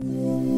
Música